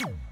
you